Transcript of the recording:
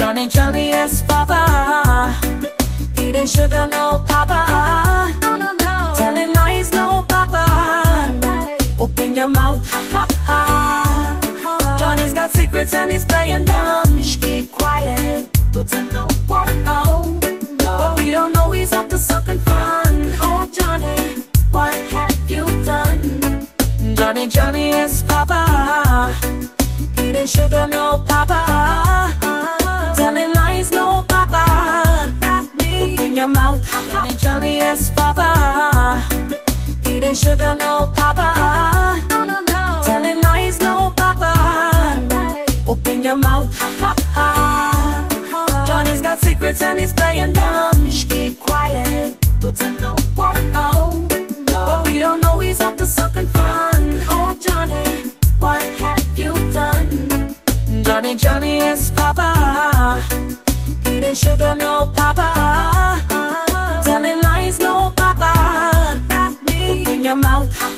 Johnny, Johnny is Papa. Eating sugar, no Papa. No, no, no. Telling lies, no Papa. Open your mouth, ha ha ha. Johnny's got secrets and he's playing dumb. Shh, keep quiet. Doesn't know what no. But we don't know he's up to something fun. Oh, Johnny, what have you done? Johnny, Johnny is Papa. Eating sugar, no Papa. Open Johnny, Johnny is Papa. Eating sugar, no Papa. No, no, no. Telling lies, no Papa. Open your mouth, ha ha. Johnny's got secrets and he's playing dumb. Shh, keep quiet. Doesn't know what no. But we don't know he's up to something fun. Oh, Johnny, what have you done? Johnny, Johnny is Papa. No mal.